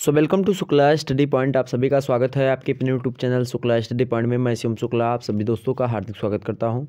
So welcome to Shukla study point आप सभी का स्वागत है आपके अपने YouTube channel Shukla study point में। मैं शिवम शुक्ला आप सभी दोस्तों का हार्दिक स्वागत करता हूँ।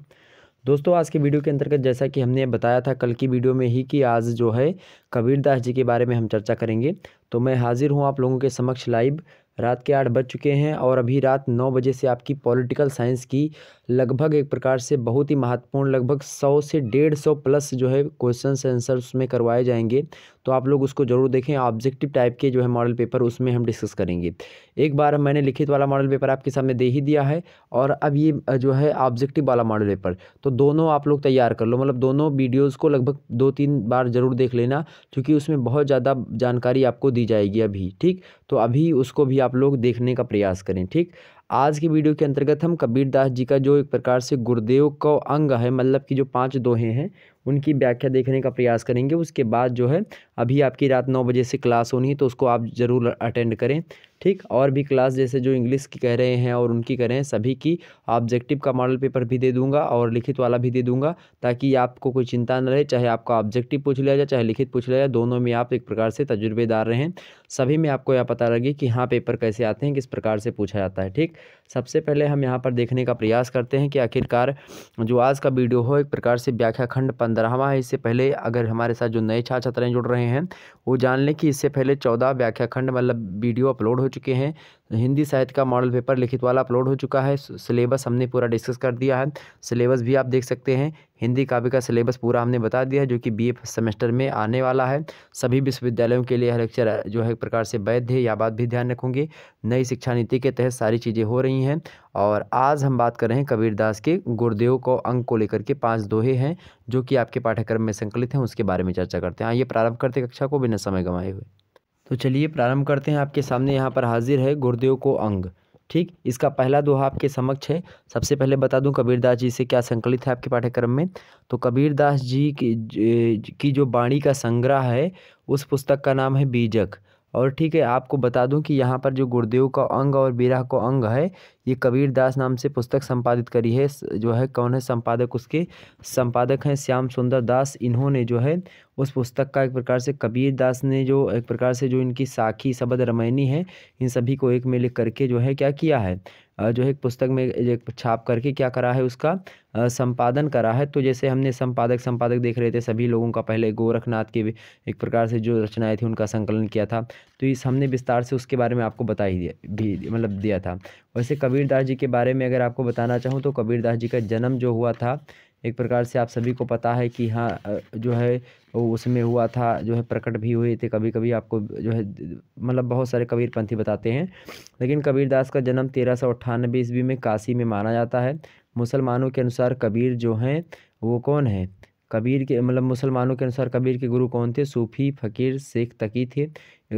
दोस्तों, आज के वीडियो के अंतर्गत जैसा कि हमने बताया था कल की वीडियो में ही कि आज जो है कबीर दास जी के बारे में हम चर्चा करेंगे। तो मैं हाजिर हूँ आप लोगों के समक्ष लाइव रात के आठ बज चुके हैं और अभी रात नौ बजे से आपकी पॉलिटिकल साइंस की लगभग एक प्रकार से बहुत ही महत्वपूर्ण, लगभग सौ से डेढ़ सौ प्लस जो है क्वेश्चन आंसर उसमें करवाए जाएँगे। तो आप लोग उसको ज़रूर देखें, ऑब्जेक्टिव टाइप के जो है मॉडल पेपर उसमें हम डिस्कस करेंगे। एक बार मैंने लिखित वाला मॉडल पेपर आपके सामने दे ही दिया है और अब ये जो है ऑब्जेक्टिव वाला मॉडल पेपर। तो दोनों आप लोग तैयार कर लो मतलब दोनों वीडियोज़ को लगभग दो तीन बार ज़रूर देख लेना, क्योंकि उसमें बहुत ज़्यादा जानकारी आपको दी जाएगी अभी, ठीक? तो अभी उसको भी आप लोग देखने का प्रयास करें, ठीक? आज की वीडियो के अंतर्गत हम कबीर दास जी का जो एक प्रकार से गुरुदेव का अंग है मतलब कि जो पाँच दोहे हैं, उनकी व्याख्या देखने का प्रयास करेंगे। उसके बाद जो है, अभी आपकी रात नौ बजे से क्लास होनी है तो उसको आप ज़रूर अटेंड करें। ठीक? और भी क्लास जैसे जो इंग्लिश की कह रहे हैं और उनकी कह रहे हैं सभी की ऑब्जेक्टिव का मॉडल पेपर भी दे दूँगा और लिखित वाला भी दे दूँगा ताकि आपको कोई चिंता न रहे, चाहे आपका ऑब्जेक्टिव पूछ लिया जाए, चाहे लिखित पूछ लिया जाए, दोनों में आप एक प्रकार से तजुर्बेदार रहें। सभी में आपको यह पता लगे कि हाँ पेपर कैसे आते हैं, किस प्रकार से पूछा जाता है, ठीक? सबसे पहले हम यहाँ पर देखने का प्रयास करते हैं कि आखिरकार जो आज का वीडियो हो, एक प्रकार से व्याख्या खंड पंद्रहवा है। इससे पहले अगर हमारे साथ जो नए छात्र छात्राएँ जुड़ रहे हैं, वो जान लें कि इससे पहले चौदह व्याख्या खंड मतलब वीडियो अपलोड हो चुके हैं। हिंदी साहित्य का मॉडल पेपर लिखित वाला अपलोड हो चुका है। सिलेबस हमने पूरा डिस्कस कर दिया है। सिलेबस भी आप देख सकते हैं। हिंदी काव्य का सिलेबस पूरा हमने बता दिया है, जो कि बी सेमेस्टर में आने वाला है। सभी विश्वविद्यालयों के लिए लेक्चर जो है एक प्रकार से वैध है या बात भी ध्यान रखूँगी। नई शिक्षा नीति के तहत सारी चीज़ें हो रही हैं। और आज हम बात कर रहे हैं कबीरदास के गुरुदेव को अंक को लेकर के पाँच दोहे हैं, जो कि आपके पाठ्यक्रम में संकलित हैं, उसके बारे में चर्चा करते हैं। आइए प्रारंभ करते कक्षा को, बिना समय गंवाए हुए। तो चलिए प्रारंभ करते हैं। आपके सामने यहाँ पर हाजिर है गुरुदेव को अंग। ठीक, इसका पहला दोहा आपके समक्ष है। सबसे पहले बता दूँ, कबीरदास जी से क्या संकलित है आपके पाठ्यक्रम में? तो कबीरदास जी की की जो बाणी का संग्रह है, उस पुस्तक का नाम है बीजक। और ठीक है, आपको बता दूँ कि यहाँ पर जो गुरुदेव का अंग और बीरा का अंग है, ये कबीर दास नाम से पुस्तक संपादित करी है जो है, कौन है संपादक उसके? संपादक हैं श्याम सुंदर दास। इन्होंने जो है, उस पुस्तक का एक प्रकार से कबीर दास ने जो, एक प्रकार से जो इनकी साखी शबद रमैनी है, इन सभी को एक में लिख करके जो है, क्या किया है? जो है पुस्तक में एक छाप करके क्या करा है उसका संपादन करा है। तो जैसे हमने संपादक संपादक देख रहे थे, सभी लोगों का पहले गोरखनाथ के एक प्रकार से जो रचनाएँ थी उनका संकलन किया था। तो इस हमने विस्तार से उसके बारे में आपको बता ही दिया, भी मतलब दिया था। वैसे कबीरदास जी के बारे में अगर आपको बताना चाहूँ तो कबीरदास जी का जन्म जो हुआ था एक प्रकार से आप सभी को पता है कि हाँ जो है, उसमें हुआ था, जो है, प्रकट भी हुए थे। कभी कभी आपको जो है मतलब बहुत सारे कबीरपंथी बताते हैं। लेकिन कबीरदास का जन्म तेरह सौ अट्ठानबे ईस्वी में काशी में माना जाता है। मुसलमानों के अनुसार कबीर जो हैं, वो कौन है? कबीर के मतलब मुसलमानों के अनुसार कबीर के गुरु कौन थे? सूफ़ी फ़कीर शेख तकी थे।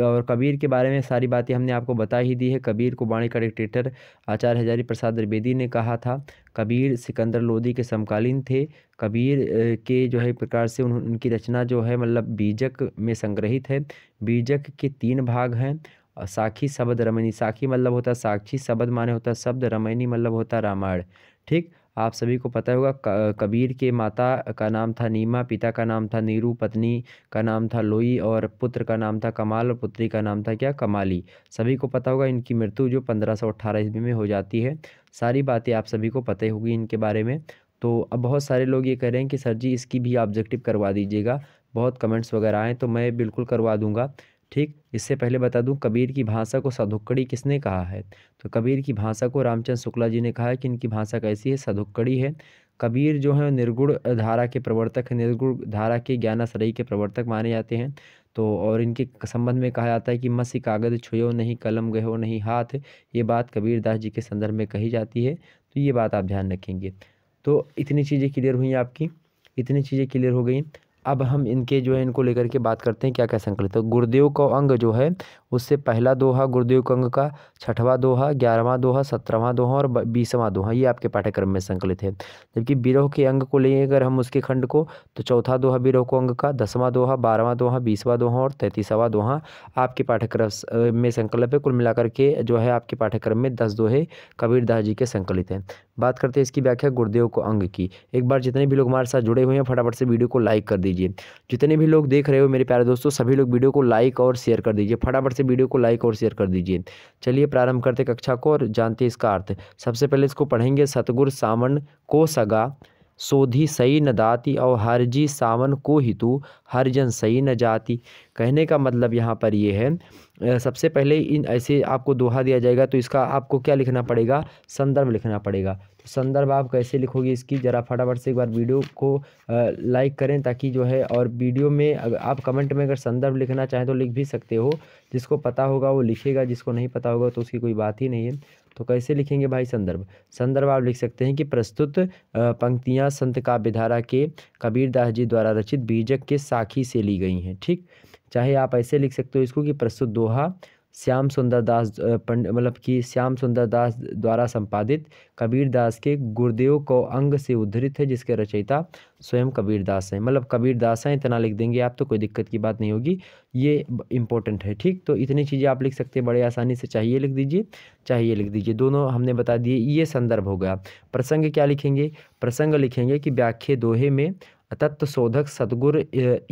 और कबीर के बारे में सारी बातें हमने आपको बता ही दी है। कबीर को बाणी का डिक्टेटर आचार्य हजारी प्रसाद द्विवेदी ने कहा था। कबीर सिकंदर लोधी के समकालीन थे। कबीर के जो है प्रकार से उन, उनकी रचना जो है मतलब बीजक में संग्रहित है। बीजक के तीन भाग हैं। साखी शब्द रमणी। साखी मतलब होता साक्षी शब्द माने होता शब्द रमैनी मतलब होता रामायण। ठीक? आप सभी को पता होगा कबीर के माता का नाम था नीमा, पिता का नाम था नीरू, पत्नी का नाम था लोई और पुत्र का नाम था कमाल और पुत्री का नाम था क्या? कमाली। सभी को पता होगा इनकी मृत्यु जो पंद्रह सौ अट्ठारह ईस्वी में हो जाती है। सारी बातें आप सभी को पता होगी इनके बारे में। तो अब बहुत सारे लोग ये कह रहे हैं कि, सर जी, इसकी भी ऑब्जेक्टिव करवा दीजिएगा। बहुत कमेंट्स वगैरह आएँ तो मैं बिल्कुल करवा दूँगा। ठीक? इससे पहले बता दूँ, कबीर की भाषा को सधुक्कड़ी किसने कहा है? तो कबीर की भाषा को रामचंद्र शुक्ला जी ने कहा है कि इनकी भाषा कैसी है? सधुक्कड़ी है। कबीर जो है, निर्गुण धारा के प्रवर्तक निर्गुण धारा के ज्ञानाश्रयी के प्रवर्तक माने जाते हैं। तो और इनके संबंध में कहा जाता है कि मसी कागज़ छुयो नहीं, कलम गहो नहीं, हाथ। ये बात कबीर दास जी के संदर्भ में कही जाती है। तो ये बात आप ध्यान रखेंगे। तो इतनी चीज़ें क्लियर हुई आपकी? इतनी चीज़ें क्लियर हो गई। अब हम इनके जो है, इनको लेकर के बात करते हैं क्या क्या संकलित है। गुरुदेव का अंग जो है उससे पहला दोहा गुरुदेव का अंग का, छठवां दोहा, ग्यारहवां दोहा, सत्रहवां दोहा और बीसवां दोहा, ये आपके पाठ्यक्रम में संकलित है। जबकि बिरोह के अंग को लेंगे अगर हम उसके खंड को तो चौथा दोहा बिरोह को अंग का, दसवां दोहा, बारहवां दोहा, बीसवां दोहा और तैंतीसवां दोहा आपके पाठ्यक्रम में संकल्प है। कुल मिलाकर के जो है आपके पाठ्यक्रम में दस दोहे कबीरदास जी के संकलित हैं। बात करते हैं इसकी व्याख्या गुरुदेव को अंग की। एक बार जितने भी लोग हमारे साथ जुड़े हुए हैं, फटाफट से वीडियो को लाइक कर दीजिए। जितने भी लोग देख रहे हो मेरे प्यारे दोस्तों, सभी लोग वीडियो को लाइक और शेयर कर दीजिए। फटाफट से से वीडियो को लाइक और शेयर कर दीजिए। चलिए प्रारंभ करते कक्षा को और जानते इसका अर्थ। सबसे पहले इसको पढ़ेंगे, सतगुर सामन को सगा, सोधी सही न दाती और हरजी सावन को हितु हर जन सही न जाती। कहने का मतलब यहाँ पर ये है सबसे पहले इन ऐसे आपको दोहा दिया जाएगा तो इसका आपको क्या लिखना पड़ेगा? संदर्भ लिखना पड़ेगा। तो संदर्भ आप कैसे लिखोगे इसकी ज़रा फटाफट से एक बार वीडियो को लाइक करें ताकि जो है और वीडियो में अगर आप कमेंट में अगर संदर्भ लिखना चाहें तो लिख भी सकते हो। जिसको पता होगा वो लिखेगा, जिसको नहीं पता होगा तो उसकी कोई बात ही नहीं है। तो कैसे लिखेंगे भाई संदर्भ? संदर्भ आप लिख सकते हैं कि प्रस्तुत पंक्तियाँ संत काव्यधारा के कबीरदास जी द्वारा रचित बीजक के साखी से ली गई हैं, ठीक? चाहे आप ऐसे लिख सकते हो इसको कि प्रस्तुत दोहा श्याम सुंदर दास मतलब कि श्याम सुंदर दास द्वारा संपादित कबीर दास के गुरुदेव को अंग से उद्धृत है, जिसके रचयिता स्वयं कबीर दास हैं। मतलब कबीर दास हैं, इतना लिख देंगे आप तो कोई दिक्कत की बात नहीं होगी। ये इंपॉर्टेंट है, ठीक? तो इतनी चीज़ें आप लिख सकते हैं, बड़े आसानी से चाहिए लिख दीजिए, चाहिए लिख दीजिए। दोनों हमने बता दिए, ये संदर्भ हो गया। प्रसंग क्या लिखेंगे? प्रसंग लिखेंगे कि व्याख्या दोहे में तत्व शोधक सदगुरु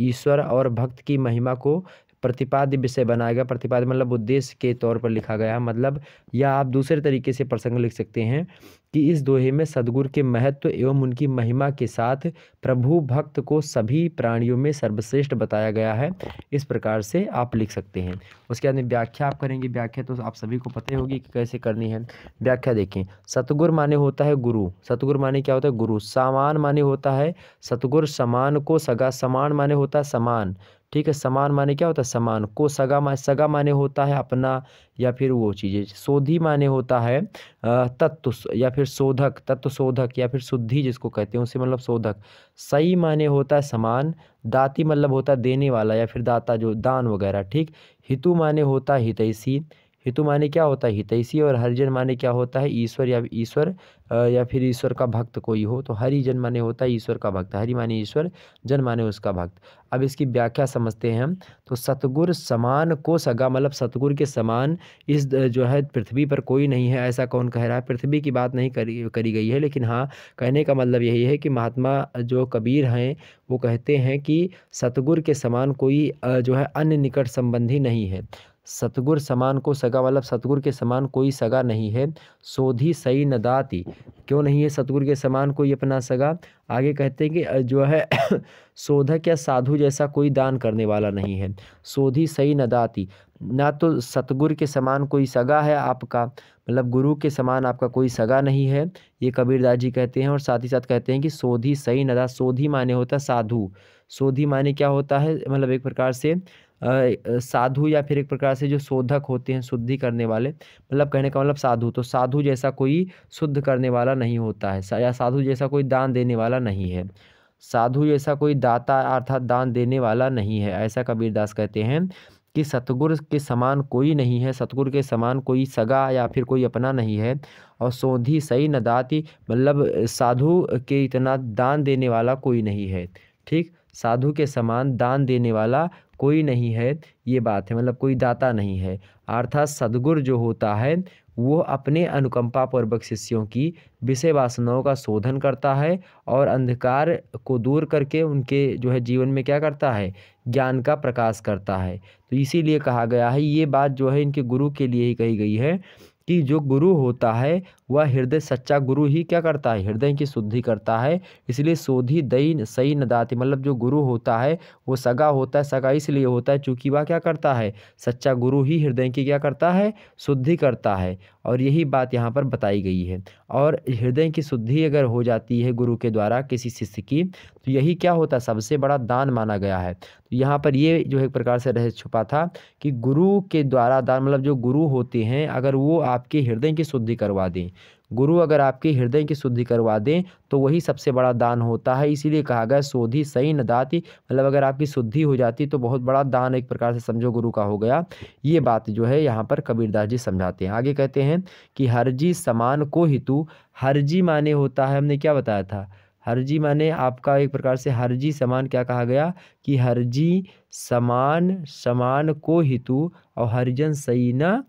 ईश्वर और भक्त की महिमा को प्रतिपाद्य विषय बनाया गया। प्रतिपाद्य मतलब उद्देश्य के तौर पर लिखा गया। मतलब या आप दूसरे तरीके से प्रसंग लिख सकते हैं कि इस दोहे में सदगुरु के महत्व एवं उनकी महिमा के साथ प्रभु भक्त को सभी प्राणियों में सर्वश्रेष्ठ बताया गया है। इस प्रकार से आप लिख सकते हैं। उसके बाद में व्याख्या आप करेंगे। व्याख्या तो आप सभी को पता होगी कि कैसे करनी है। व्याख्या देखें। सतगुर माने होता है गुरु। सतगुर माने क्या होता है? गुरु। सामान माने होता है सतगुर। समान को सगा समान माने होता है समान। ठीक है, समान माने क्या होता है? समान। को सगा मा, सगा माने होता है अपना या फिर वो चीज़ें। शोधी माने होता है तत्व या फिर शोधक, तत्व शोधक या फिर शुद्धि जिसको कहते हैं, उसे मतलब शोधक। सही माने होता है समान, दाती मतलब होता है देने वाला या फिर दाता जो दान वगैरह, ठीक? हितु माने होता है हितैषी। हितु माने क्या होता है? हितैषी और हरिजन माने क्या होता है? ईश्वर या ईश्वर या फिर ईश्वर का भक्त कोई हो तो हरिजन माने होता है ईश्वर का भक्त। हरि माने ईश्वर, जन माने उसका भक्त। अब इसकी व्याख्या समझते हैं हम। तो सतगुर समान को सगा मतलब सतगुर के समान इस जो है पृथ्वी पर कोई नहीं है, ऐसा कौन कह रहा है? पृथ्वी की बात नहीं करी करी गई है, लेकिन हाँ कहने का मतलब यही है कि महात्मा जो कबीर हैं, वो कहते हैं कि सतगुर के समान कोई जो है अन्य निकट संबंधी नहीं है। सतगुर समान को सगा मतलब सतगुर के समान कोई सगा नहीं है। सोधी सही न दाती। क्यों नहीं है सतगुर के समान कोई अपना सगा? आगे कहते हैं कि जो है, शोधक या साधु जैसा कोई दान करने वाला नहीं है। सोधी सही न दाती। ना तो सतगुर के समान कोई सगा है आपका मतलब गुरु के समान आपका कोई सगा नहीं है, ये कबीरदास जी कहते हैं। और साथ ही साथ कहते हैं कि सोधी सही नदा सोधी माने होता साधु। सोधी माने क्या होता है? मतलब एक प्रकार से साधु या फिर एक प्रकार से जो शोधक होते हैं, शुद्धि करने वाले मतलब कहने का मतलब साधु। तो साधु जैसा कोई शुद्ध करने वाला नहीं होता है या साधु जैसा कोई दान देने वाला नहीं है। साधु जैसा कोई दाता अर्थात दान देने वाला नहीं है, ऐसा कबीरदास कहते हैं कि सतगुरु के समान कोई नहीं है, सतगुरु के समान कोई सगा या फिर कोई अपना नहीं है, और सोधी सही न दाती मतलब साधु के इतना दान देने वाला कोई नहीं है। ठीक? साधु के समान दान देने वाला कोई नहीं है, ये बात है मतलब कोई दाता नहीं है। अर्थात सदगुर जो होता है, वो अपने अनुकंपा पूर्वक शिष्यों की विषय वासनाओं का शोधन करता है और अंधकार को दूर करके उनके जो है जीवन में क्या करता है? ज्ञान का प्रकाश करता है। तो इसीलिए कहा गया है, ये बात जो है इनके गुरु के लिए ही कही गई है। कि जो गुरु होता है, वह हृदय सच्चा गुरु ही क्या करता है? हृदय की शुद्धि करता है। इसलिए शोधी दई सही नदाती मतलब जो गुरु होता है, वो सगा होता है, सगा इसलिए होता है, चूँकि वह क्या करता है? सच्चा गुरु ही हृदय की क्या करता है? शुद्धि करता है। और यही बात यहाँ पर बताई गई है। और हृदय की शुद्धि अगर हो जाती है गुरु के द्वारा किसी शिष्य की तो यही क्या होता है? सबसे बड़ा दान माना गया है। तो यहाँ पर ये जो एक प्रकार से रह छुपा था कि गुरु के द्वारा दान मतलब जो गुरु होते हैं, अगर वो आपके हृदय की शुद्धि करवा दें गुरु अगर आपके हृदय की शुद्धि करवा दें तो वही सबसे बड़ा दान होता है। इसीलिए कहा गया शोधी सही न दाती। मतलब अगर आपकी शुद्धि हो जाती तो बहुत बड़ा दान एक प्रकार से समझो गुरु का हो गया। ये बात जो है, यहाँ पर कबीरदास जी समझाते हैं। आगे कहते हैं कि, हरजी समान को हितु। हरजी माने होता है, हमने क्या बताया था? हरजी माने आपका एक प्रकार से हरजी समान क्या कहा गया? कि हरजी समान समान को हितु और हरिजन सही न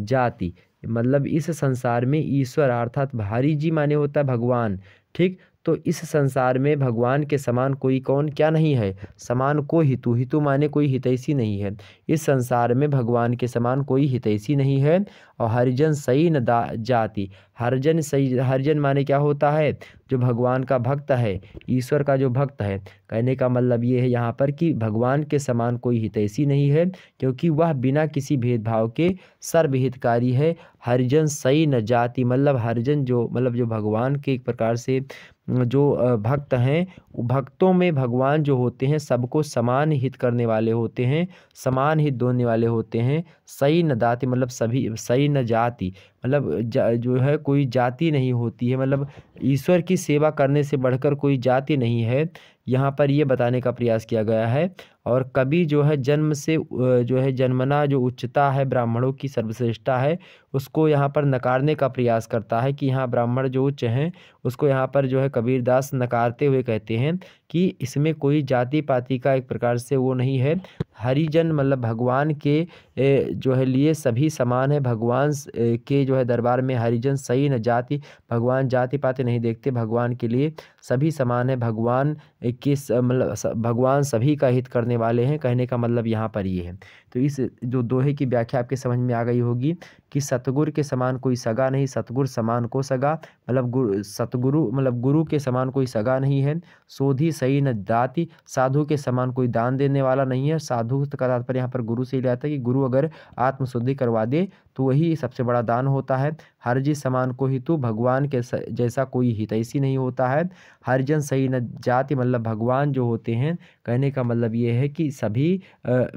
जाति। मतलब इस संसार में ईश्वर अर्थात भारी जी माने होता है भगवान। ठीक? तो इस संसार में भगवान के समान कोई कौन क्या नहीं है? समान को हितु हितु माने कोई हितैषी नहीं है। इस संसार में भगवान के समान कोई हितैषी नहीं है और हरिजन सही न जाति। हरिजन सही, हरिजन माने क्या होता है? जो भगवान का भक्त है, ईश्वर का जो भक्त है। कहने का मतलब ये है यहाँ पर कि भगवान के समान कोई हितैषी नहीं है, क्योंकि वह बिना किसी भेदभाव के सर्वहितकारी है। हरिजन सही न जाति मतलब हरिजन जो मतलब जो भगवान के एक प्रकार से जो भक्त हैं भक्तों में भगवान जो होते हैं, सबको समान हित करने वाले होते हैं, समान हित दोने वाले होते हैं, सही न दाति मतलब सभी, सही न जाति। मतलब जो है कोई जाति नहीं होती है मतलब ईश्वर की सेवा करने से बढ़कर कोई जाति नहीं है, यहाँ पर ये बताने का प्रयास किया गया है। और कभी जो है जन्म से जो है जन्मना जो उच्चता है ब्राह्मणों की सर्वश्रेष्ठता है, उसको यहाँ पर नकारने का प्रयास करता है कि यहाँ ब्राह्मण जो उच्च हैं, उसको यहाँ पर जो है कबीरदास नकारते हुए कहते हैं। कि इसमें कोई जाति पाति का एक प्रकार से वो नहीं है। हरिजन मतलब भगवान के जो है लिए सभी समान है। भगवान के जो है दरबार में हरिजन सही न जाति, भगवान जाति पाति नहीं देखते भगवान के लिए। सभी समान है, भगवान के मतलब भगवान सभी का हित करने वाले हैं, कहने का मतलब यहाँ पर ये है। तो इस जो दोहे की व्याख्या आपके समझ में आ गई होगी कि सतगुरु के समान कोई सगा नहीं, सतगुरु समान को सगा मतलब गुरु सतगुरु मतलब गुरु के समान कोई सगा नहीं है, सोधी सही न दाती, साधु के समान कोई दान देने वाला नहीं है। साधु का तात्पर्य यहाँ पर गुरु से ही आता है कि गुरु अगर आत्मशुद्धि करवा दे तो वही सबसे बड़ा दान होता है। हर जी समान को ही तो भगवान के जैसा कोई हितैषी नहीं होता है। हरिजन सही न जाति मतलब भगवान जो होते हैं, कहने का मतलब ये है कि सभी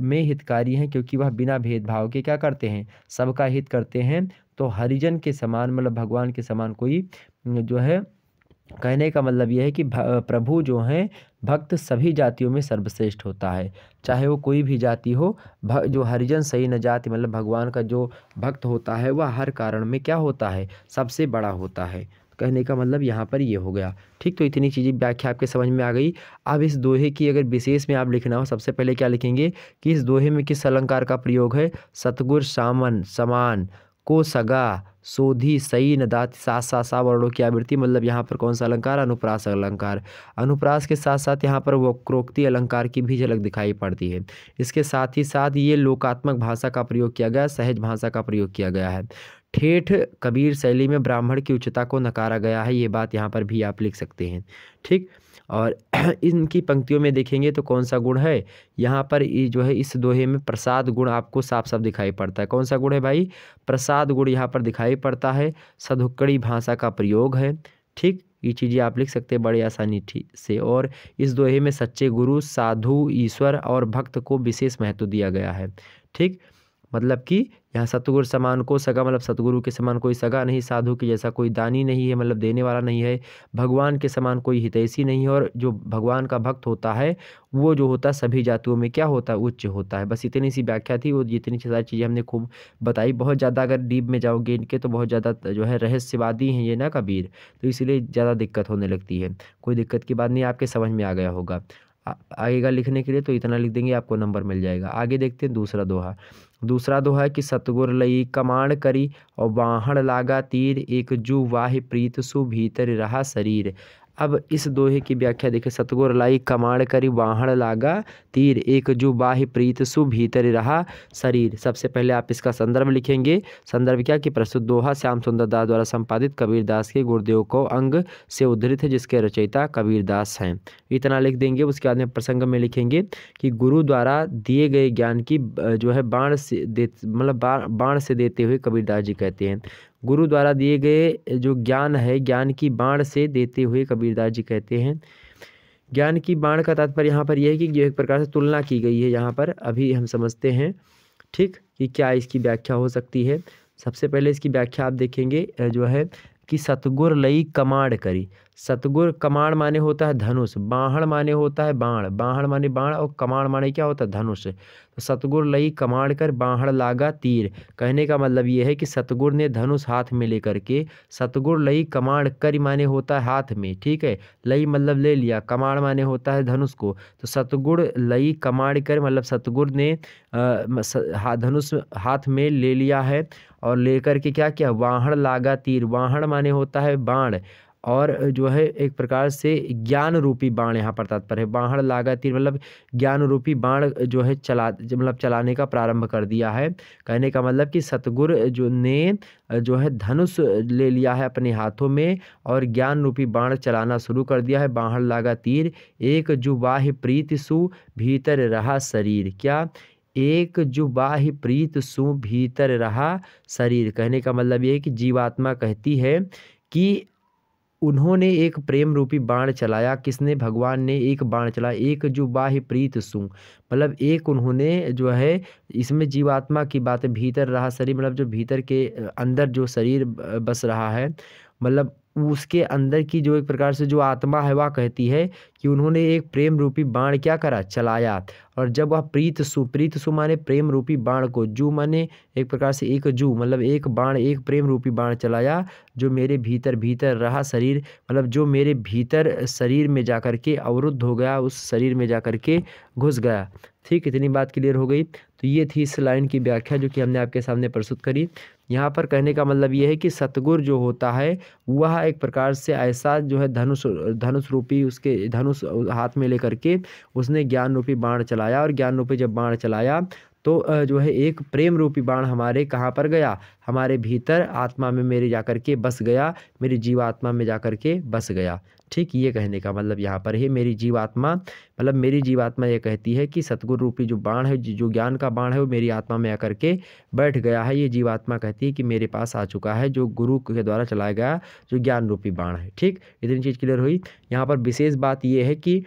में हितकारी हैं क्योंकि वह बिना भेदभाव के क्या करते हैं? सबका हित करते हैं। तो हरिजन के समान मतलब भगवान के समान कोई जो है, कहने का मतलब यह है कि प्रभु जो हैं, भक्त सभी जातियों में सर्वश्रेष्ठ होता है। चाहे वो कोई भी जाति हो जो हरिजन सही न जाति मतलब भगवान का जो भक्त होता है, वह हर कारण में क्या होता है? सबसे बड़ा होता है। कहने का मतलब यहाँ पर ये हो गया। ठीक तो इतनी चीज़ें व्याख्या आपके समझ में आ गई। अब इस दोहे की अगर विशेष में आप लिखना हो, सबसे पहले क्या लिखेंगे कि इस दोहे में किस अलंकार का प्रयोग है? सतगुर, सामन, समान, को सगा, सोधी सही नदात सात सात, सा वर्णों की आवृत्ति मतलब यहाँ पर कौन सा अलंकार? अनुप्रास अलंकार। अनुप्रास के साथ साथ यहाँ पर वक्रोक्ति अलंकार की भी झलक दिखाई पड़ती है। इसके साथ ही साथ ये लोकात्मक भाषा का प्रयोग किया गया, सहज भाषा का प्रयोग किया गया है। ठेठ कबीर शैली में ब्राह्मण की उच्चता को नकारा गया है, ये बात यहाँ पर भी आप लिख सकते हैं। ठीक? और इनकी पंक्तियों में देखेंगे तो कौन सा गुण है? यहाँ पर जो है, इस दोहे में प्रसाद गुण आपको साफ़ साफ़ दिखाई पड़ता है। कौन सा गुण है भाई? प्रसाद गुण यहाँ पर दिखाई पड़ता है। सधुक्कड़ी भाषा का प्रयोग है। ठीक? ये चीज़ें आप लिख सकते हैं बड़ी आसानी से। और इस दोहे में सच्चे गुरु, साधु, ईश्वर और भक्त को विशेष महत्व दिया गया है। ठीक? मतलब कि यहाँ सतगुरु समान को सगा मतलब सतगुरु के समान कोई सगा नहीं, साधु के जैसा कोई दानी नहीं है मतलब देने वाला नहीं है, भगवान के समान कोई हितैषी नहीं है और जो भगवान का भक्त होता है, वो जो होता है सभी जातियों में क्या होता है? उच्च होता है। बस इतनी सी व्याख्या थी, वो जितनी सारी चीज़ें हमने खूब बताई। बहुत ज़्यादा अगर डीप में जाओगे इनके तो बहुत ज़्यादा जो है रहस्यवादी हैं ये ना कबीर तो इसीलिए ज़्यादा दिक्कत होने लगती है। कोई दिक्कत की बात नहीं, आपके समझ में आ गया होगा। आएगा लिखने के लिए तो इतना लिख देंगे, आपको नंबर मिल जाएगा। आगे देखते हैं दूसरा दोहा। दूसरा दोहा है कि सतगुर लई कमांड करी और वाहण लागा तीर, एक जू वाह प्रीत सु भीतर रहा शरीर। अब इस दोहे की व्याख्या देखिए सतगुर लाई कमाण करी वाहण लागा, तीर एक जु बाहि प्रीत सु भीतर रहा शरीर। सबसे पहले आप इसका संदर्भ लिखेंगे। संदर्भ क्या? कि प्रस्तुत दोहा श्याम सुंदर दास द्वारा संपादित कबीरदास के गुरुदेव को अंग से उद्धृत है जिसके रचयिता कबीरदास हैं। इतना लिख देंगे, उसके बाद में प्रसंग में लिखेंगे कि गुरु द्वारा दिए गए ज्ञान की जो है बाण से दे मतलब बाण से देते हुए कबीरदास जी कहते हैं। गुरु द्वारा दिए गए जो ज्ञान है, ज्ञान की बाण से देते हुए कबीरदास जी कहते हैं। ज्ञान की बाण का तात्पर्य यहाँ पर यह है कि जो एक प्रकार से तुलना की गई है यहाँ पर, अभी हम समझते हैं, ठीक, कि क्या इसकी व्याख्या हो सकती है। सबसे पहले इसकी व्याख्या आप देखेंगे जो है कि सतगुर लई कमाड़ करी। सतगुर कमाड़ माने होता है धनुष बाहण माने होता है बाण। बाहण माने बाण और कमाण माने क्या होता है धनुष। तो सतगुर लई कमाड़ कर बाहण लागा तीर। कहने का मतलब ये है कि सतगुर ने धनुष हाथ में लेकर के सतगुर लई कमाण कर माने होता है हाथ में, ठीक है? लई मतलब ले लिया कमाण माने होता है धनुष को। तो सतगुर लई कमाड़ कर मतलब सतगुर ने धनुष हाथ में ले लिया है और लेकर के क्या किया? वाहण लागा तीर। वाहण माने होता है बाण। और जो है, एक प्रकार से ज्ञान रूपी बाण यहाँ पर तात्पर्य है। बाहर लागा तीर मतलब ज्ञान रूपी बाण जो है चला मतलब चलाने का प्रारंभ कर दिया है। कहने का मतलब कि सतगुरु जो ने, जो है धनुष ले लिया है अपने हाथों में और ज्ञान रूपी बाण चलाना शुरू कर दिया है। बाहर लागा तीर। एक जुबाह प्रीत सु भीतर रहा शरीर। क्या? एक जो बाह्य प्रीत सु भीतर रहा। शरीर कहने का मतलब ये है कि जीवात्मा कहती है कि उन्होंने एक प्रेम रूपी बाण चलाया, किसने? भगवान ने एक बाण चलाया, एक जो बाह्य प्रीत सुंग मतलब एक उन्होंने जो है, इसमें जीवात्मा की बात भीतर रहा, शरीर मतलब जो भीतर के अंदर जो शरीर बस रहा है। मतलब उसके अंदर की जो एक प्रकार से जो आत्मा है, वह कहती है कि उन्होंने एक प्रेम रूपी बाण क्या करा? चलाया। और जब वह प्रीत सु प्रीत सु माने प्रेम रूपी बाण को, जू माने एक प्रकार से एक जू मतलब एक बाण, एक प्रेम रूपी बाण चलाया, जो मेरे भीतर भीतर रहा शरीर मतलब जो मेरे भीतर शरीर में जा कर के अवरुद्ध हो गया, उस शरीर में जा कर के घुस गया। ठीक, इतनी बात क्लियर हो गई। तो ये थी इस लाइन की व्याख्या जो कि हमने आपके सामने प्रस्तुत करी। यहाँ पर कहने का मतलब ये है कि सतगुर जो होता है, वह एक प्रकार से ऐसा जो है धनुष धनुष रूपी उसके धनुष हाथ में लेकर के उसने ज्ञान रूपी बाण चलाया और ज्ञान रूपी जब बाण चलाया तो जो है एक प्रेम रूपी बाण हमारे कहाँ पर गया? हमारे भीतर आत्मा में मेरे जाकर के बस गया, मेरी जीवात्मा में जाकर के बस गया। ठीक ये कहने का मतलब यहाँ पर है, मेरी जीवात्मा मतलब मेरी जीवात्मा ये कहती है कि सतगुरु रूपी जो बाण है, जो ज्ञान का बाण है, वो मेरी आत्मा में आकर के बैठ गया है। ये जीवात्मा कहती है कि मेरे पास आ चुका है, जो गुरु के द्वारा चलाया गया, जो ज्ञान रूपी बाण है। ठीक, इतनी चीज़ क्लियर हुई? यहाँ पर विशेष बात ये है कि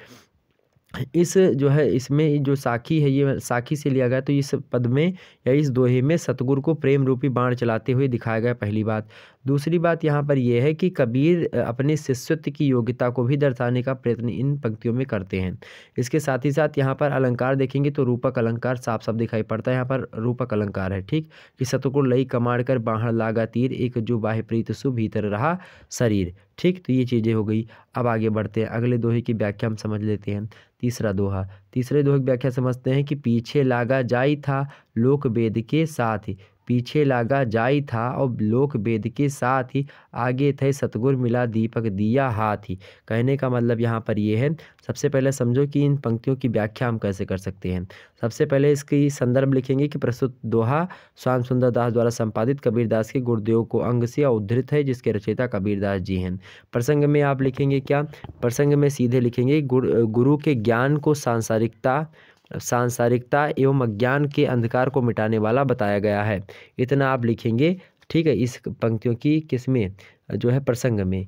इस जो है, इसमें जो साखी है, ये साखी से लिया गया तो इस पद में या इस दोहे में सतगुरु को प्रेम रूपी बाण चलाते हुए दिखाया गया पहली बात। दूसरी बात यहाँ पर यह है कि कबीर अपने शिष्यत्व की योग्यता को भी दर्शाने का प्रयत्न इन पंक्तियों में करते हैं। इसके साथ ही साथ यहाँ पर अलंकार देखेंगे तो रूपक अलंकार साफ़ साफ़ दिखाई पड़ता है। यहाँ पर रूपक अलंकार है, ठीक? कि सतगुरु लई कमाड़ कर बाहर लागा तीर, एक जो बाह्य प्रीत सु भीतर रहा शरीर, ठीक? तो ये चीज़ें हो गई। अब आगे बढ़ते हैं। अगले दोहे की व्याख्या हम समझ लेते हैं। तीसरा दोहा। तीसरे दोहे की व्याख्या समझते हैं कि पीछे लागा जाई था लोक वेद के साथ। पीछे लागा जाई था और लोक वेद के साथ ही आगे थे सतगुर मिला दीपक दिया हाथ ही। कहने का मतलब यहाँ पर ये है, सबसे पहले समझो कि इन पंक्तियों की व्याख्या हम कैसे कर सकते हैं। सबसे पहले इसकी संदर्भ लिखेंगे कि प्रस्तुत दोहा स्वाम सुंदर दास द्वारा संपादित कबीरदास के गुरुदेव को अंग से उद्धृत है, जिसके रचयिता कबीरदास जी हैं। प्रसंग में आप लिखेंगे क्या? प्रसंग में सीधे लिखेंगे गुरु के ज्ञान को सांसारिकता सांसारिकता एवं अज्ञान के अंधकार को मिटाने वाला बताया गया है। इतना आप लिखेंगे, ठीक है, इस पंक्तियों की किसमें, जो है प्रसंग में,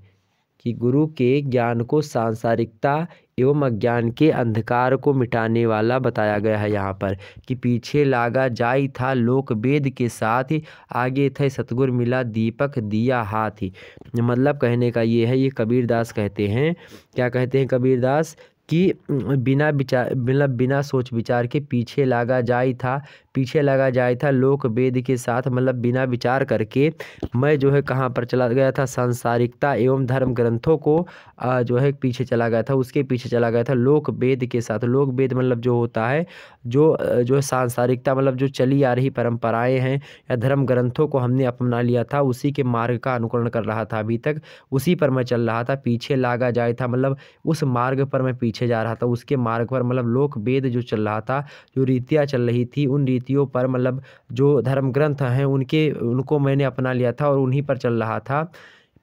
कि गुरु के ज्ञान को सांसारिकता एवं अज्ञान के अंधकार को मिटाने वाला बताया गया है यहाँ पर, कि पीछे लागा जाई था लोक वेद के साथ ही आगे थे सतगुर मिला दीपक दिया हाथ। ही मतलब कहने का ये है, ये कबीरदास कहते हैं। क्या कहते हैं कबीरदास? कि बिना विचार मतलब बिना सोच विचार के पीछे लागा जाए था। पीछे लगा जाए था लोक वेद के साथ मतलब बिना विचार करके। मैं जो है कहाँ पर चला गया था? सांसारिकता एवं धर्म ग्रंथों को जो है पीछे चला गया था, उसके पीछे चला गया था लोक वेद के साथ। लोक वेद मतलब जो होता है, जो जो है सांसारिकता मतलब जो चली आ रही परंपराएँ हैं या धर्म ग्रंथों को हमने अपना लिया था, उसी के मार्ग का अनुकरण कर रहा था अभी तक। उसी पर मैं चल रहा था, पीछे लागा जाए था मतलब उस मार्ग पर मैं पीछे जा रहा था, उसके मार्ग पर मतलब लोक वेद जो चल रहा था, जो रीतियाँ चल रही थी, उन रीतियों पर मतलब जो धर्म ग्रंथ हैं, उनके, उनको मैंने अपना लिया था और उन्हीं पर चल रहा था।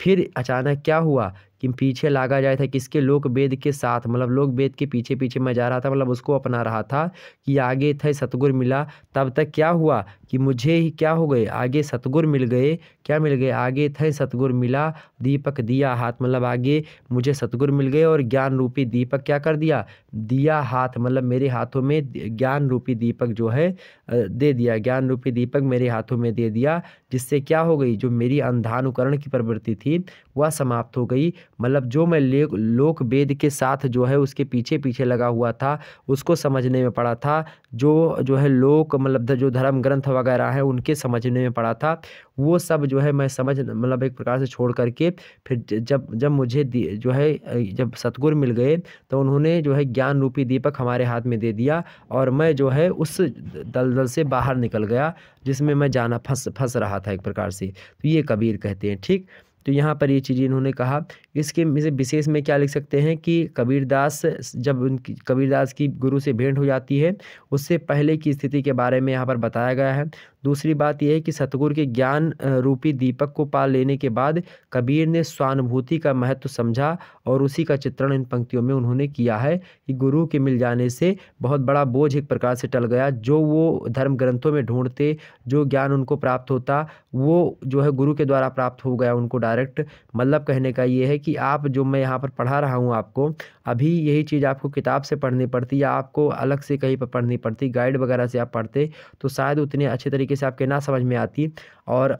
फिर अचानक क्या हुआ कि पीछे लागा जाए था, किसके लोक वेद के साथ मतलब लोक वेद के पीछे पीछे मैं जा रहा था मतलब उसको अपना रहा था कि आगे थे, सतगुर मिला। तब तक क्या हुआ कि मुझे ही क्या हो गए? आगे सतगुर मिल गए। क्या मिल गए? आगे थे, सतगुर मिला, दीपक दिया हाथ मतलब आगे मुझे सतगुर मिल गए और ज्ञान रूपी दीपक क्या कर दिया? दिया हाथ मतलब मेरे हाथों में ज्ञान रूपी दीपक जो है दे दिया। ज्ञान रूपी दीपक मेरे हाथों में दे दिया, जिससे क्या हो गई? जो मेरी अंधानुकरण की प्रवृत्ति थी, वह समाप्त हो गई। मतलब जो मैं लोक वेद के साथ जो है उसके पीछे पीछे लगा हुआ था, उसको समझने में पड़ा था। जो जो है लोक मतलब जो धर्म ग्रंथ वगैरह हैं, उनके समझने में पड़ा था। वो सब जो है मैं समझ मतलब एक प्रकार से छोड़ करके फिर जब जब मुझे जो है, जब सतगुरु मिल गए तो उन्होंने जो है ज्ञान रूपी दीपक हमारे हाथ में दे दिया और मैं जो है उस दलदल से बाहर निकल गया, जिसमें मैं जाना फंस फंस रहा था एक प्रकार से। तो ये कबीर कहते हैं, ठीक? तो यहाँ पर ये चीज़ इन्होंने कहा। इसके विशेष में क्या लिख सकते हैं कि कबीरदास जब उनकी कबीरदास की गुरु से भेंट हो जाती है, उससे पहले की स्थिति के बारे में यहाँ पर बताया गया है। दूसरी बात यह है कि सतगुरु के ज्ञान रूपी दीपक को पा लेने के बाद कबीर ने स्वानुभूति का महत्व समझा और उसी का चित्रण इन पंक्तियों में उन्होंने किया है कि गुरु के मिल जाने से बहुत बड़ा बोझ एक प्रकार से टल गया। जो वो धर्म ग्रंथों में ढूंढते, जो ज्ञान उनको प्राप्त होता, वो जो है गुरु के द्वारा प्राप्त हो गया उनको डायरेक्ट। मतलब कहने का ये है कि आप जो मैं यहाँ पर पढ़ा रहा हूँ आपको अभी यही चीज़ आपको किताब से पढ़नी पड़ती या आपको अलग से कहीं पर पढ़नी पड़ती, गाइड वगैरह से आप पढ़ते तो शायद उतने अच्छे तरीके से आपके ना समझ में आती। और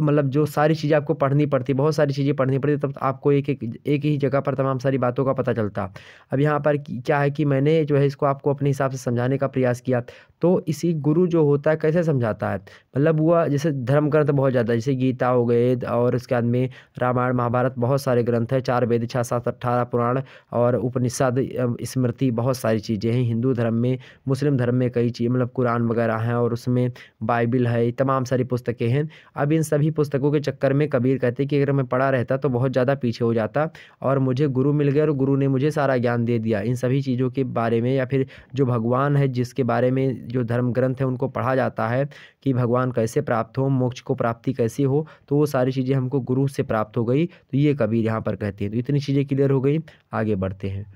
मतलब जो सारी चीज़ें आपको पढ़नी पड़ती, बहुत सारी चीज़ें पढ़नी पड़ती, तब आपको एक एक एक ही जगह पर तमाम सारी बातों का पता चलता। अब यहाँ पर क्या है कि मैंने जो है इसको आपको अपने हिसाब से समझाने का प्रयास किया तो इसी गुरु जो होता है कैसे समझाता है? मतलब वह जैसे धर्म ग्रंथ बहुत ज़्यादा जैसे गीता हो गए, और उसके बाद में रामायण, महाभारत बहुत सारे ग्रंथ हैं, चार वेद, छः, सात अट्ठारह पुराण और उपनिषद स्मृति, बहुत सारी चीज़ें हैं। हिंदू धर्म में, मुस्लिम धर्म में कई चीज़ मतलब कुरान वगैरह हैं और उसमें बाइबिल है, तमाम सारी पुस्तकें हैं। अब इन सभी पुस्तकों के चक्कर में कबीर कहते हैं कि अगर मैं पढ़ा रहता तो बहुत ज़्यादा पीछे हो जाता और मुझे गुरु मिल गया और गुरु ने मुझे सारा ज्ञान दे दिया। इन सभी चीज़ों के बारे में या फिर जो भगवान है जिसके बारे में जो धर्म ग्रंथ है उनको पढ़ा जाता है कि भगवान कैसे प्राप्त हो, मोक्ष को प्राप्ति कैसी हो तो वो सारी चीज़ें हमको गुरु से प्राप्त हो गई। तो ये कबीर यहाँ पर कहते हैं। तो इतनी चीज़ें क्लियर हो गई, आगे बढ़ते हैं।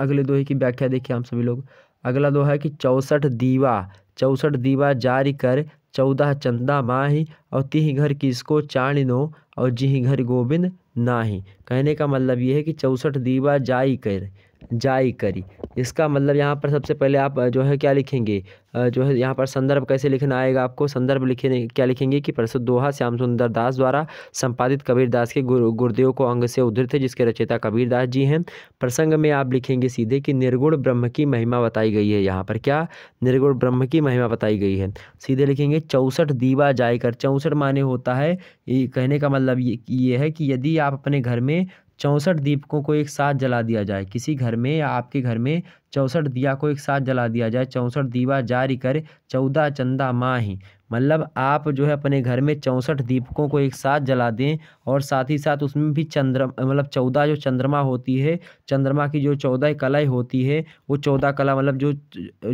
अगले दोहे की व्याख्या देखिए हम सभी लोग। अगला दोहा है कि चौसठ दीवा चौसठ दीवा जारी कर चौदह चंदा माही और तीह घर किसको चाणिनो और जिह घर गोविंद नाही। कहने का मतलब ये है कि चौसठ दीवा जाई कर जाई करी। इसका मतलब यहाँ पर सबसे पहले आप जो है क्या लिखेंगे? जो है यहाँ पर संदर्भ कैसे लिखना आएगा आपको? संदर्भ लिखे, क्या लिखेंगे कि प्रस्तुत दोहा श्याम सुंदर दास द्वारा संपादित कबीर दास के गुरु, गुरुदेव को अंग से उद्धृत है, जिसके रचयिता कबीर दास जी हैं। प्रसंग में आप लिखेंगे सीधे कि निर्गुण ब्रह्म की महिमा बताई गई है। यहाँ पर क्या? निर्गुण ब्रह्म की महिमा बताई गई है। सीधे लिखेंगे, चौसठ दीवा जायकर। चौंसठ माने होता है कहने का मतलब ये है कि यदि आप अपने घर में चौंसठ दीपकों को एक साथ जला दिया जाए। किसी घर में या आपके घर में चौंसठ दिया को एक साथ जला दिया जाए। चौंसठ दीवा जारी कर चौदह चंदा माही। मतलब आप जो है अपने घर में चौंसठ दीपकों को एक साथ जला दें और साथ ही साथ उसमें भी चंद्र मतलब चौदह जो चंद्रमा होती है, चंद्रमा की जो चौदह कलाएँ होती है, वो चौदह कला मतलब जो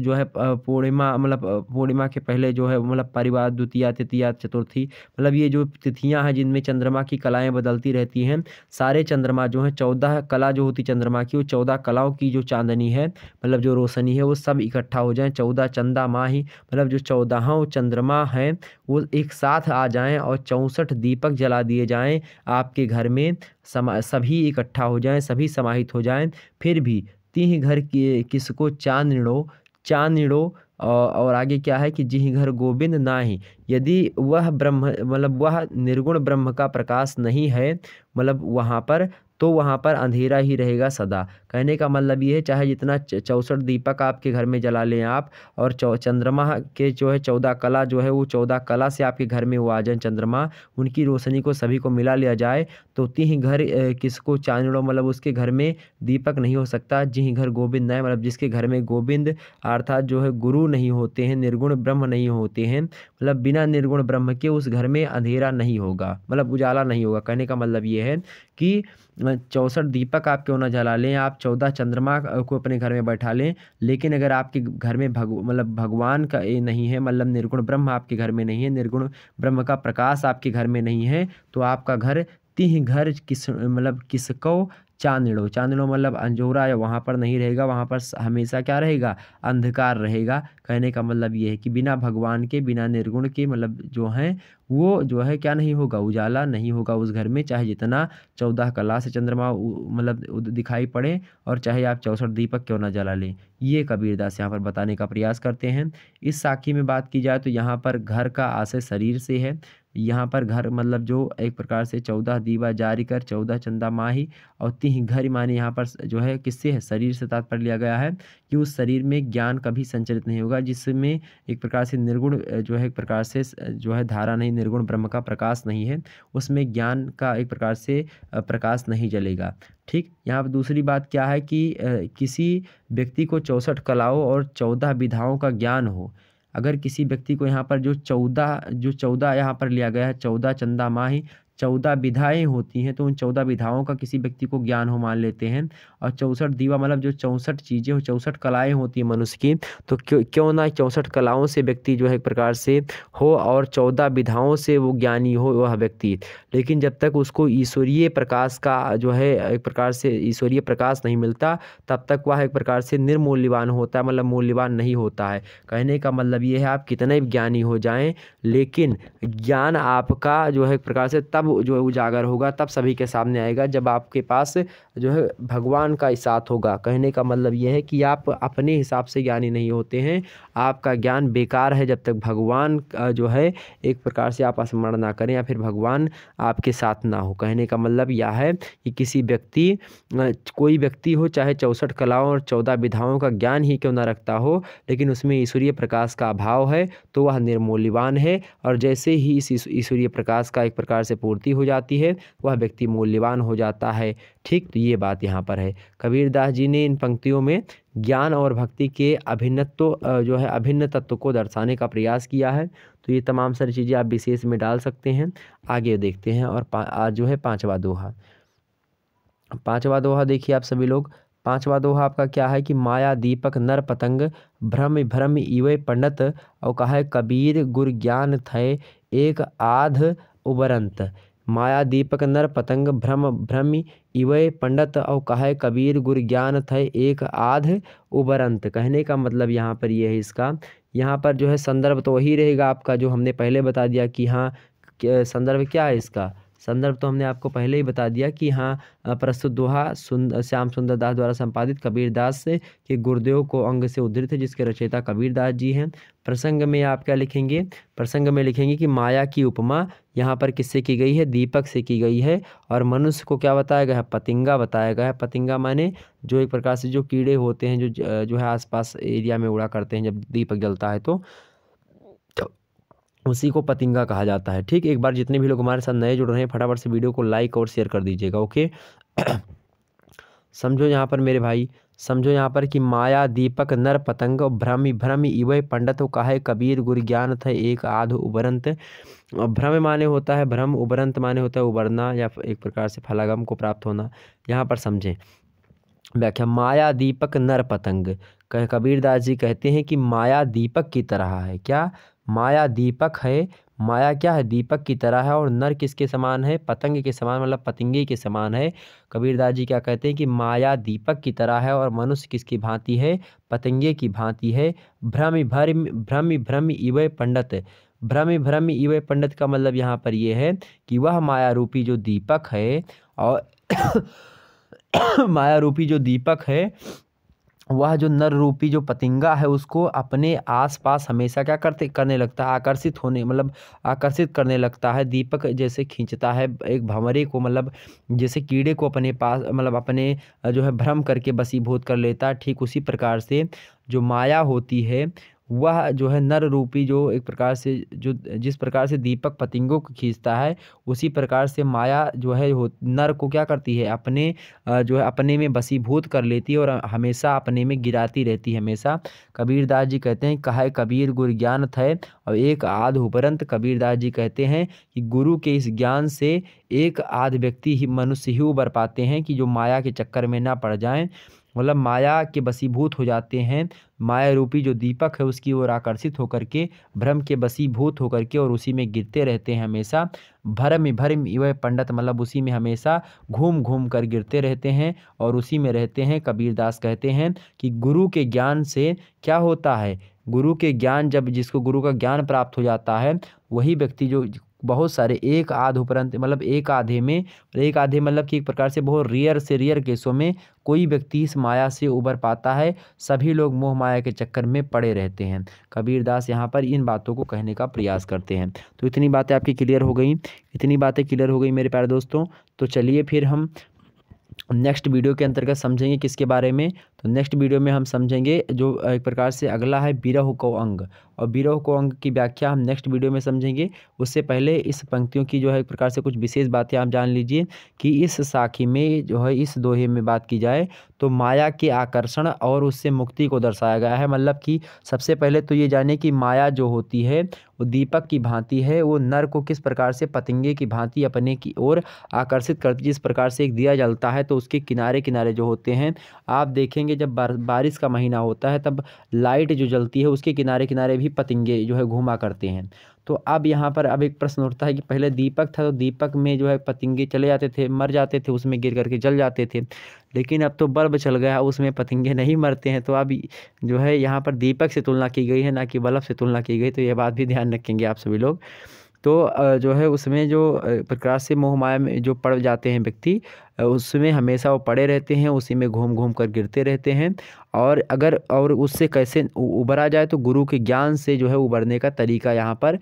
जो है पूर्णिमा मतलब पूर्णिमा के पहले जो है मतलब परिवार द्वितीया, तृतीया, चतुर्थी मतलब ये जो तिथियाँ हैं जिनमें चंद्रमा की कलाएँ बदलती रहती हैं, सारे चंद्रमा जो हैं चौदह कला जो होती चंद्रमा की, वो चौदह कलाओं की जो चांदनी है मतलब जो रोशनी है वो सब इकट्ठा हो जाए, चौदह चंदा माँ ही मतलब जो चौदहों चंद्रमा हैं, वो एक साथ आ जाएँ और चौंसठ दीपक जला दिए जाएँ। आपके घर में समा, सभी इकट्ठा हो जाएँ, सभी समाहित हो जाएँ, फिर भी तीह घर की, किसको चांदड़ो चांदड़ो और आगे क्या है कि जिह घर गोविंद ना ही यदि वह ब्रह्म मतलब वह निर्गुण ब्रह्म का प्रकाश नहीं है मतलब वहाँ पर तो वहाँ पर अंधेरा ही रहेगा सदा। कहने का मतलब ये है, चाहे जितना चौसठ दीपक आपके घर में जला लें आप, और चंद्रमा के जो है चौदह कला जो है वो चौदह कला से आपके घर में वो आ जाए चंद्रमा, उनकी रोशनी को सभी को मिला लिया जाए तो तीन घर किसको चांदड़ो मतलब उसके घर में दीपक नहीं हो सकता। जिह घर गोविंद है मतलब जिसके घर में गोविंद अर्थात जो है गुरु नहीं होते हैं, निर्गुण ब्रह्म नहीं होते हैं मतलब बिना निर्गुण ब्रह्म के उस घर में अंधेरा नहीं होगा मतलब उजाला नहीं होगा। कहने का मतलब ये है कि चौंसठ दीपक आप क्यों ना जला लें, आप चौदह चंद्रमा को अपने घर में बैठा लें, लेकिन अगर आपके घर में भग मतलब भगवान का ये नहीं है मतलब निर्गुण ब्रह्म आपके घर में नहीं है, निर्गुण ब्रह्म का प्रकाश आपके घर में नहीं है तो आपका घर तीह घर किस मतलब किसको चांदड़ो चांदड़ो मतलब अंजोरा या वहाँ पर नहीं रहेगा, वहाँ पर हमेशा क्या रहेगा? अंधकार रहेगा। कहने का मतलब ये है कि बिना भगवान के, बिना निर्गुण के मतलब जो हैं, वो जो है क्या नहीं होगा? उजाला नहीं होगा उस घर में, चाहे जितना चौदह कला से चंद्रमा मतलब दिखाई पड़े और चाहे आप चौसठ दीपक क्यों ना जला लें। ये कबीरदास यहाँ पर बताने का प्रयास करते हैं। इस साखी में बात की जाए तो यहाँ पर घर का आशय शरीर से है। यहाँ पर घर मतलब जो एक प्रकार से चौदह दीवा जारी कर, चौदह चंदा माही और तीन घर माने यहाँ पर जो है, किससे है, शरीर से तात्पर्य लिया गया है कि उस शरीर में ज्ञान कभी संचलित नहीं होगा, जिसमें एक प्रकार से निर्गुण जो है, एक प्रकार से जो है, धारा नहीं, निर्गुण ब्रह्म का प्रकाश नहीं है, उसमें ज्ञान का एक प्रकार से प्रकाश नहीं जलेगा। ठीक, यहाँ पर दूसरी बात क्या है कि किसी व्यक्ति को चौंसठ कलाओं और चौदह विधाओं का ज्ञान हो अगर किसी व्यक्ति को यहाँ पर जो चौदह जो चौदह यहाँ पर लिया गया है, चौदह चंदा माही चौदह विधाएँ होती हैं तो उन चौदह विधाओं का किसी व्यक्ति को ज्ञान हो मान लेते हैं। और चौंसठ दीवा मतलब जो चौंसठ चीज़ें हो चौंसठ कलाएँ होती हैं मनुष्य की तो क्यों क्यों ना चौंसठ कलाओं से व्यक्ति जो है एक प्रकार से हो और चौदह विधाओं से वो ज्ञानी हो वह व्यक्ति। लेकिन जब तक उसको ईश्वरीय प्रकाश का जो है एक प्रकार से ईश्वरीय प्रकाश नहीं मिलता, तब तक वह एक प्रकार से निर्मूल्यवान होता है मतलब मूल्यवान नहीं होता है। कहने का मतलब ये है, आप कितने ज्ञानी हो जाएँ, लेकिन ज्ञान आपका जो है एक प्रकार से तब जो है उजागर होगा, तब सभी के सामने आएगा। जब आपके पास जो है भगवान का साथ होगा, कहने का मतलब यह है कि आप अपने हिसाब से ज्ञानी नहीं होते हैं। आपका ज्ञान बेकार है जब तक भगवान जो है एक प्रकार से आप स्मरण ना करें या फिर भगवान आपके साथ ना हो। कहने का मतलब यह है कि किसी व्यक्ति, कोई व्यक्ति हो, चाहे चौंसठ कलाओं और चौदह विधाओं का ज्ञान ही क्यों ना रखता हो, लेकिन उसमें ईश्वरीय प्रकाश का अभाव है तो वह निर्मूल्यवान है। और जैसे ही इस ईश्वरीय प्रकाश का एक प्रकार से पूर्ति हो जाती है, वह व्यक्ति मूल्यवान हो जाता है। ठीक तो ये बात यहाँ पर है। कबीरदास जी ने इन पंक्तियों में ज्ञान और भक्ति के अभिन्नत्व जो है अभिन्न तत्व को दर्शाने का प्रयास किया है। तो ये तमाम सारी चीज़ें आप विशेष में डाल सकते हैं। आगे देखते हैं और आज जो है पाँचवा दोहा। पाँचवा दोहा देखिए आप सभी लोग। पांचवा दोहा आपका क्या है कि माया, दीपक, नर, पतंग, भ्रम भ्रम, इवे, पंडित और कहा है कबीर, गुर, ज्ञान थे एक आध उबरंत माया दीपक नर पतंग भ्रम भ्रम इवय पंडित और कहे कबीर गुर ज्ञान थे एक आध उबरंत कहने का मतलब यहाँ पर यह है इसका। यहाँ पर जो है संदर्भ तो वही रहेगा आपका जो हमने पहले बता दिया कि हाँ संदर्भ क्या है इसका? संदर्भ तो हमने आपको पहले ही बता दिया कि हाँ प्रस्तुत दोहा सुंद श्याम सुंदर दास द्वारा संपादित कबीर दास से, कि गुरुदेव को अंग से उद्धृत है, जिसके रचयिता कबीर दास जी हैं। प्रसंग में आप क्या लिखेंगे? प्रसंग में लिखेंगे कि माया की उपमा यहाँ पर किससे की गई है? दीपक से की गई है। और मनुष्य को क्या बताया गया है? पतिंगा बताया गया है। पतिंगा माने जो एक प्रकार से जो कीड़े होते हैं, जो जो है आसपास एरिया में उड़ा करते हैं, जब दीपक जलता है तो। उसी को पतिंगा कहा जाता है। ठीक, एक बार जितने भी लोग हमारे साथ नए जुड़ रहे हैं, फटाफट से वीडियो को लाइक और शेयर कर दीजिएगा ओके समझो यहाँ पर मेरे भाई, समझो यहाँ पर कि माया, दीपक, नर, पतंग, भ्रम भ्रम इवय पंडित, कहा, कबीर, गुरु, ज्ञान, थे, एक, आध उबरंत भ्रम माने होता है, भ्रम उबरंत माने होता है उबरना या एक प्रकार से फलागम को प्राप्त होना। यहाँ पर समझें। व्याख्या, माया, दीपक, नर, पतंग। कह कबीर दास जी कहते हैं कि माया, दीपक की तरह है। क्या? माया दीपक है। माया क्या है? दीपक की तरह है और नर किसके समान है? पतंग के समान मतलब पतंगे के समान है। कबीरदास जी क्या कहते हैं कि माया दीपक की तरह है और मनुष्य किसकी भांति है? पतंगे की भांति है। भ्रम भ्रम भ्रम भ्रम इवय पंडित। भ्रम भ्रम इवय पंडित का मतलब यहाँ पर यह है कि वह माया रूपी जो दीपक है और माया रूपी जो दीपक है वह जो नर रूपी जो पतिंगा है, उसको अपने आसपास हमेशा क्या करते, करने लगता है, आकर्षित होने मतलब आकर्षित करने लगता है, दीपक जैसे खींचता है, एक भंवरे को मतलब जैसे कीड़े को अपने पास मतलब अपने, जो है, भ्रम करके बसीभूत कर लेता है, ठीक उसी प्रकार से जो माया होती है वह जो है नर रूपी जो एक प्रकार से जो जिस प्रकार से दीपक पतंगों को खींचता है, उसी प्रकार से माया जो है हो, नर को क्या करती है? अपने जो है अपने में बसीभूत कर लेती है और हमेशा अपने में गिराती रहती है हमेशा। कबीरदास जी कहते हैं, कहा कबीर गुरु ज्ञान थे और एक आध उपरंत कबीरदास जी कहते हैं कि गुरु के इस ज्ञान से एक आध व्यक्ति ही मनुष्य ही उबर पाते हैं कि जो माया के चक्कर में ना पड़ जाएँ। मतलब माया के बसीभूत हो जाते हैं। माया रूपी जो दीपक है, उसकी ओर आकर्षित होकर के, भ्रम के बसीभूत होकर के और उसी में गिरते रहते हैं हमेशा। भरम भरम वह पंडित मतलब उसी में हमेशा घूम घूम कर गिरते रहते हैं और उसी में रहते हैं, कबीरदास कहते हैं कि गुरु के ज्ञान से क्या होता है? गुरु के ज्ञान जब जिसको गुरु का ज्ञान प्राप्त हो जाता है, वही व्यक्ति जो बहुत सारे एक आध उपरंत मतलब एक आधे में एक आधे मतलब कि एक प्रकार से बहुत रेयर से रेयर केसों में कोई व्यक्ति इस माया से उबर पाता है, सभी लोग मोह माया के चक्कर में पड़े रहते हैं। कबीरदास यहाँ पर इन बातों को कहने का प्रयास करते हैं। तो इतनी बातें आपकी क्लियर हो गई। इतनी बातें क्लियर हो गई मेरे प्यारे दोस्तों। तो चलिए फिर हम नेक्स्ट वीडियो के अंतर्गत समझेंगे किसके बारे में। तो नेक्स्ट वीडियो में हम समझेंगे जो एक प्रकार से अगला है बिरह को अंग। और बिरह को अंग की व्याख्या हम नेक्स्ट वीडियो में समझेंगे। उससे पहले इस पंक्तियों की जो है एक प्रकार से कुछ विशेष बातें आप जान लीजिए कि इस साखी में जो है, इस दोहे में बात की जाए तो माया के आकर्षण और उससे मुक्ति को दर्शाया गया है। मतलब कि सबसे पहले तो ये जाने कि माया जो होती है, वो दीपक की भांति है, वो नर को किस प्रकार से पतंगे की भांति अपने की ओर आकर्षित करती जिस प्रकार से एक दिया जलता है तो उसके किनारे किनारे जो होते हैं, आप देखेंगे जब बारिश का महीना होता है, तब लाइट जो जलती है, उसके किनारे किनारे भी पतंगे जो है घूमा करते हैं। तो अब यहाँ पर अब एक प्रश्न उठता है कि पहले दीपक था तो दीपक में जो है पतंगे चले जाते थे, मर जाते थे, उसमें गिर करके जल जाते थे। लेकिन अब तो बल्ब चल गया, उसमें पतंगे नहीं मरते हैं तो अब जो है यहाँ पर दीपक से तुलना की गई है, ना कि बल्ब से तुलना की गई तो ये बात भी ध्यान रखेंगे आप सभी लोग। तो जो है उसमें जो प्रकाश से मोह माया में जो पड़ जाते हैं व्यक्ति उसमें हमेशा वो पड़े रहते हैं, उसी में घूम घूम कर गिरते रहते हैं। और अगर, और उससे कैसे उबरा जाए तो गुरु के ज्ञान से जो है उबरने का तरीका यहाँ पर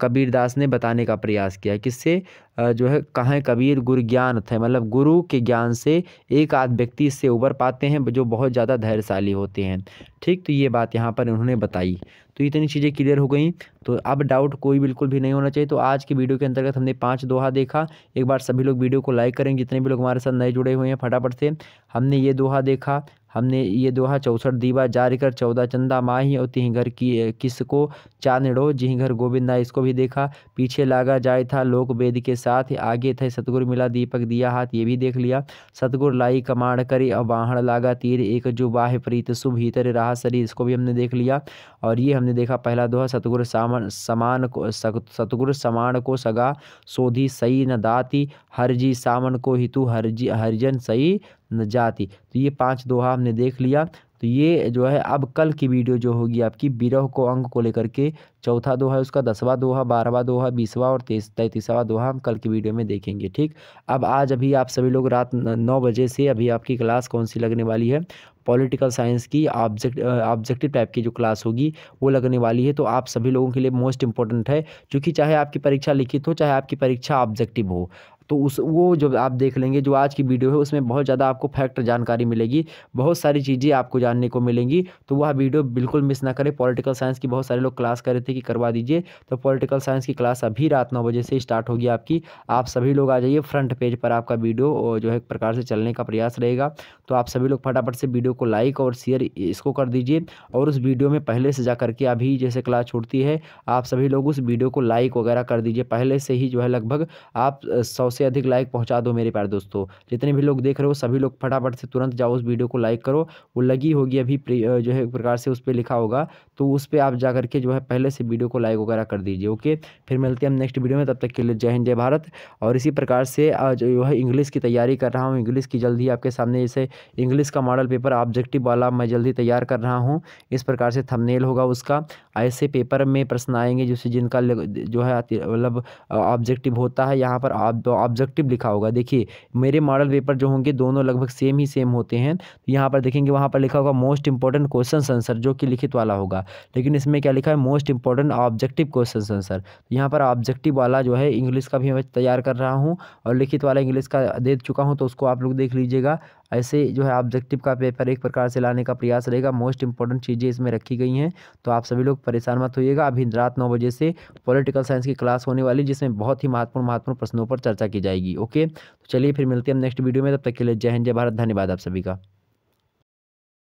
कबीरदास ने बताने का प्रयास किया किससे जो है कहाँ कबीर गुरु ज्ञान थे। मतलब गुरु के ज्ञान से एक आध व्यक्ति इससे उबर पाते हैं, जो बहुत ज़्यादा धैर्यशाली होते हैं। ठीक तो ये बात यहाँ पर उन्होंने बताई। तो इतनी चीज़ें क्लियर हो गई। तो अब डाउट कोई बिल्कुल भी नहीं होना चाहिए। तो आज की वीडियो के अंतर्गत हमने पाँच दोहा देखा। एक बार सभी लोग वीडियो को लाइक करेंगे जितने भी लोग हमारे साथ नए जुड़े हुए हैं, फटाफट से हमने ये दोहा देखा। हमने ये दोहा चौसठ दीवा जारी कर चौदह चंदा, माही और तिह घर की किसको? चांदड़ो जिह घर गोविंदा इसको भी देखा। पीछे लागा जाए था लोक वेद के साथ, आगे थे सतगुरु मिला दीपक, दिया हाथ, ये भी देख लिया। सतगुरु लाई कमाण करी और बाहण लागा तीर, एक जो बाह प्रीत शुभ हितर रहा सरी इसको भी हमने देख लिया। और ये हमने देखा पहला दोहा, सतगुरु सामान, समान को सतगुरु समान को सगा, सोधी सही न दाती, हरजी सामन को हितु हरजी, हरिजन सही न जाती। तो ये पाँच दोहा हमने देख लिया। तो ये जो है, अब कल की वीडियो जो होगी आपकी बिरह को अंग को लेकर के चौथा दोहा है, उसका दसवा दोहा, बारहवा दोहा, बीसवा और तेईस, तैंतीसवा दोहा हम कल की वीडियो में देखेंगे, ठीक? अब आज अभी आप सभी लोग रात नौ बजे से अभी आपकी क्लास कौन सी लगने वाली है? पॉलिटिकल साइंस की, ऑब्जेक्ट ऑब्जेक्टिव टाइप की जो क्लास होगी, वो लगने वाली है। तो आप सभी लोगों के लिए मोस्ट इंपॉर्टेंट है, क्योंकि चाहे आपकी परीक्षा लिखित हो, चाहे आपकी परीक्षा ऑब्जेक्टिव हो तो उस, वो जो आप देख लेंगे, जो आज की वीडियो है, उसमें बहुत ज़्यादा आपको फैक्ट जानकारी मिलेगी, बहुत सारी चीज़ें आपको जानने को मिलेंगी तो वह वीडियो बिल्कुल मिस ना करें। पॉलिटिकल साइंस की बहुत सारे लोग क्लास कर रहे थे कि करवा दीजिए तो पॉलिटिकल साइंस की क्लास अभी रात नौ बजे से स्टार्ट होगी आपकी। आप सभी लोग आ जाइए, फ्रंट पेज पर आपका वीडियो जो है, एक प्रकार से चलने का प्रयास रहेगा। तो आप सभी लोग फटाफट से वीडियो को लाइक और शेयर इसको कर दीजिए और उस वीडियो में पहले से जा करके अभी जैसे क्लास छूटती है, आप सभी लोग उस वीडियो को लाइक वगैरह कर दीजिए। पहले से ही जो है, लगभग आप सौ से अधिक लाइक पहुँचा दो मेरे प्यारे दोस्तों। जितने भी लोग देख रहे हो, सभी लोग फटाफट से तुरंत जाओ उस वीडियो को लाइक करो। वो लगी होगी अभी जो है एक प्रकार से उस पर लिखा होगा। तो उस पर आप जा करके जो है पहले से वीडियो को लाइक वगैरह कर दीजिए, ओके? फिर मिलते हैं हम नेक्स्ट वीडियो में। तब तक के लिए जय हिंद, जय भारत। और इसी प्रकार से जो है इंग्लिश की तैयारी कर रहा हूँ। इंग्लिश की जल्दी आपके सामने जैसे इंग्लिश का मॉडल पेपर ऑब्जेक्टिव वाला मैं जल्दी तैयार कर रहा हूँ। इस प्रकार से थंबनेल होगा उसका। ऐसे पेपर में प्रश्न आएँगे जिससे जिनका जो है मतलब ऑब्जेक्टिव होता है, यहाँ पर ऑब्जेक्टिव लिखा होगा। देखिए, मेरे मॉडल पेपर जो होंगे, दोनों लगभग सेम ही सेम होते हैं। तो यहाँ पर देखेंगे, वहाँ पर लिखा होगा मोस्ट इंपॉर्टेंट क्वेश्चन आंसर जो कि लिखित वाला होगा। लेकिन इसमें क्या लिखा है? Most important objective question answer यहाँ पर ऑब्जेक्टिव वाला जो है इंग्लिश का भी मैं तैयार कर रहा हूँ और लिखित वाला इंग्लिश का दे चुका हूँ तो उसको आप लोग देख लीजिएगा। ऐसे जो है ऑब्जेक्टिव का पेपर एक प्रकार से लाने का प्रयास रहेगा। मोस्ट इंपॉर्टेंट चीज़ें इसमें रखी गई हैं। तो आप सभी लोग परेशान मत होइएगा। अभी रात नौ बजे से पॉलिटिकल साइंस की क्लास होने वाली, जिसमें बहुत ही महत्वपूर्ण महत्वपूर्ण प्रश्नों पर चर्चा की जाएगी। ओके तो चलिए फिर मिलते हैं नेक्स्ट वीडियो में। तब तक के लिए जय हिंद, जय भारत। धन्यवाद आप सभी का।